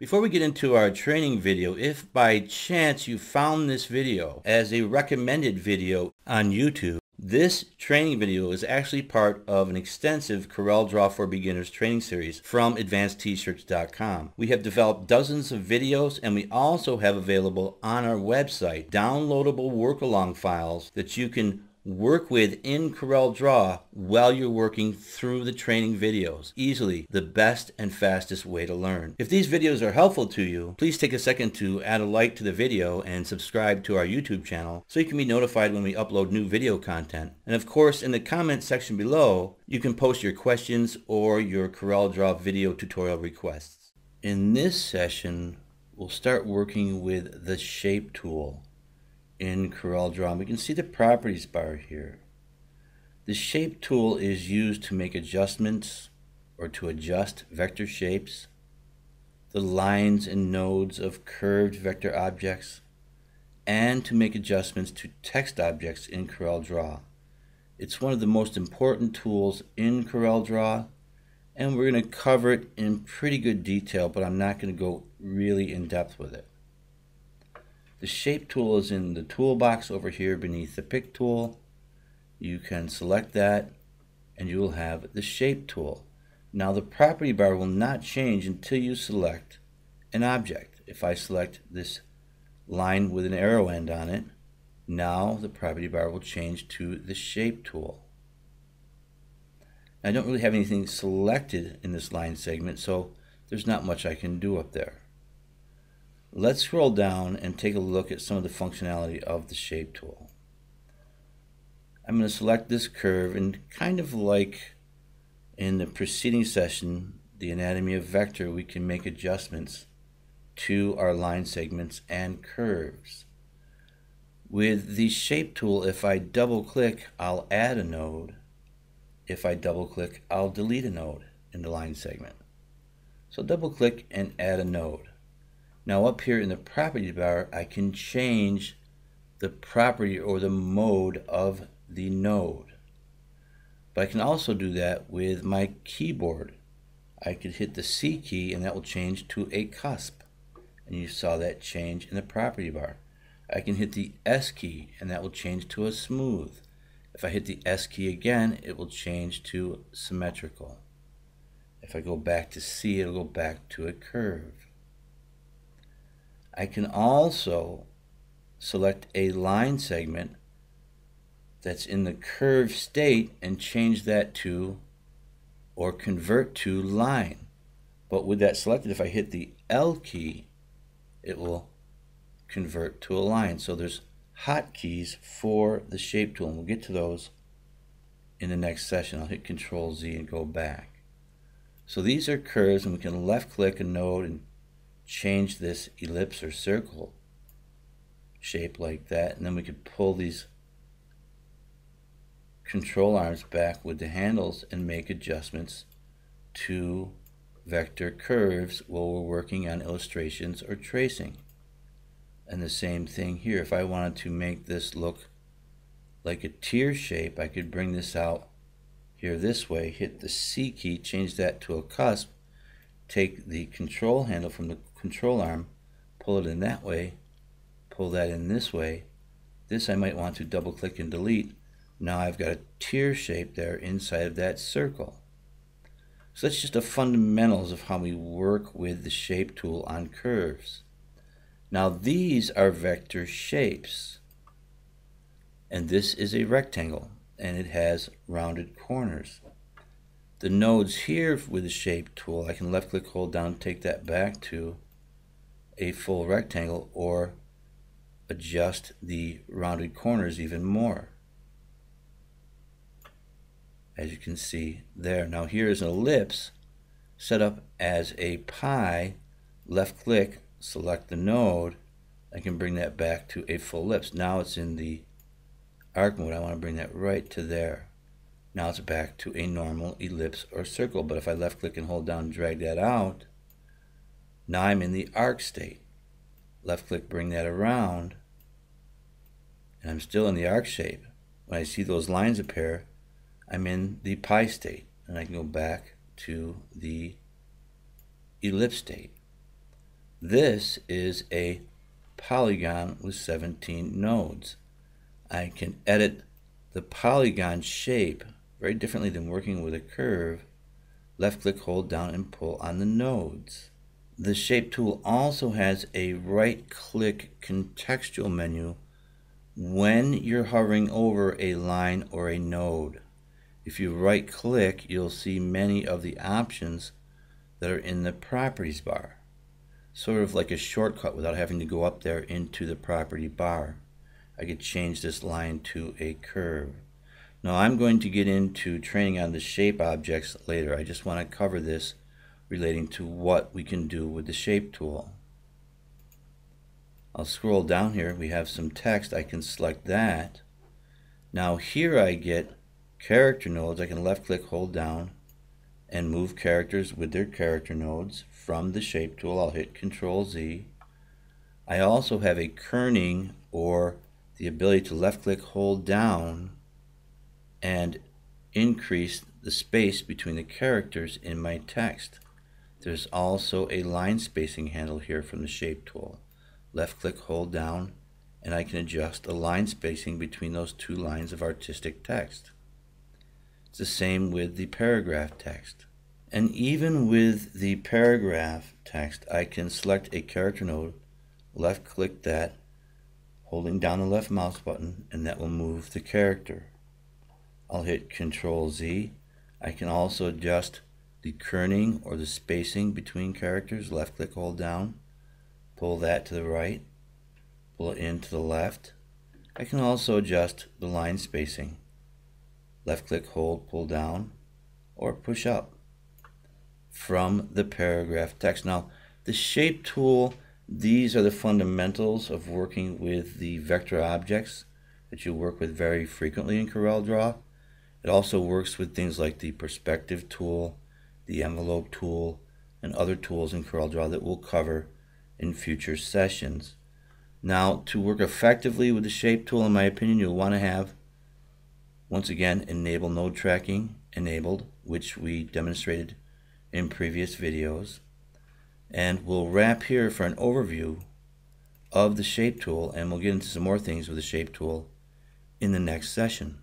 Before we get into our training video, if by chance you found this video as a recommended video on YouTube, this training video is actually part of an extensive CorelDRAW for Beginners training series from AdvancedTshirts.com. We have developed dozens of videos and we also have available on our website downloadable work-along files that you can work with in CorelDRAW while you're working through the training videos. Easily the best and fastest way to learn. If these videos are helpful to you, please take a second to add a like to the video and subscribe to our YouTube channel so you can be notified when we upload new video content. And of course, in the comment section below, you can post your questions or your CorelDRAW video tutorial requests. In this session, we'll start working with the Shape tool in CorelDRAW. We can see the properties bar here. The shape tool is used to make adjustments or to adjust vector shapes, the lines and nodes of curved vector objects, and to make adjustments to text objects in CorelDRAW. It's one of the most important tools in CorelDRAW, and we're going to cover it in pretty good detail, but I'm not going to go really in depth with it. The shape tool is in the toolbox over here beneath the pick tool. You can select that and you will have the shape tool. Now the property bar will not change until you select an object. If I select this line with an arrow end on it, now the property bar will change to the shape tool. I don't really have anything selected in this line segment, so there's not much I can do up there. Let's scroll down and take a look at some of the functionality of the shape tool. I'm going to select this curve and kind of like in the preceding session, the anatomy of vector, we can make adjustments to our line segments and curves. With the shape tool, if I double click, I'll add a node. If I double click, I'll delete a node in the line segment. So double click and add a node. Now up here in the property bar, I can change the property or the mode of the node. But I can also do that with my keyboard. I could hit the C key and that will change to a cusp. And you saw that change in the property bar. I can hit the S key and that will change to a smooth. If I hit the S key again, it will change to symmetrical. If I go back to C, it'll go back to a curve. I can also select a line segment that's in the curve state and change that to or convert to line. But with that selected, if I hit the L key, it will convert to a line. So there's hotkeys for the shape tool, and we'll get to those in the next session. I'll hit Control Z and go back. So these are curves, and we can left click a node and change this ellipse or circle shape like that and then we could pull these control arms back with the handles and make adjustments to vector curves while we're working on illustrations or tracing. And the same thing here. If I wanted to make this look like a tear shape, I could bring this out here this way, hit the C key, change that to a cusp, take the control handle from the control arm, pull it in that way, pull that in this way. This I might want to double click and delete. Now I've got a tear shape there inside of that circle. So that's just the fundamentals of how we work with the shape tool on curves. Now these are vector shapes. And this is a rectangle and it has rounded corners. The nodes here with the shape tool, I can left click hold down, take that back to a full rectangle or adjust the rounded corners even more. As you can see there. Now here is an ellipse set up as a pie. Left click, select the node. I can bring that back to a full ellipse. Now it's in the arc mode. I want to bring that right to there. Now it's back to a normal ellipse or circle. But if I left click and hold down and drag that out, now I'm in the arc state. Left click, bring that around, and I'm still in the arc shape. When I see those lines appear, I'm in the pie state, and I can go back to the ellipse state. This is a polygon with 17 nodes. I can edit the polygon shape very differently than working with a curve. Left click, hold down, and pull on the nodes. The shape tool also has a right click contextual menu when you're hovering over a line or a node. If you right click, you'll see many of the options that are in the properties bar. Sort of like a shortcut without having to go up there into the property bar. I could change this line to a curve. Now I'm going to get into training on the shape objects later. I just want to cover this relating to what we can do with the shape tool. I'll scroll down here. We have some text. I can select that. Now here I get character nodes. I can left click, hold down, and move characters with their character nodes from the shape tool. I'll hit Control Z. I also have a kerning or the ability to left click, hold down, and increase the space between the characters in my text. There's also a line spacing handle here from the shape tool left click, hold down, and I can adjust the line spacing between those two lines of artistic text. It's the same with the paragraph text. And even with the paragraph text, I can select a character node, left click that, holding down the left mouse button, and that will move the character. I'll hit Control Z. I can also adjust the kerning or the spacing between characters, left click, hold down pull that to the right, pull it in to the left. I can also adjust the line spacing. Left click, hold, pull down, or push up from the paragraph text. Now, the shape tool, these are the fundamentals of working with the vector objects that you work with very frequently in CorelDRAW. It also works with things like the perspective tool, the envelope tool, and other tools in CorelDRAW that we'll cover in future sessions. Now, to work effectively with the shape tool, in my opinion, you'll want to have, once again, enable node tracking enabled, which we demonstrated in previous videos. And we'll wrap here for an overview of the shape tool, and we'll get into some more things with the shape tool in the next session.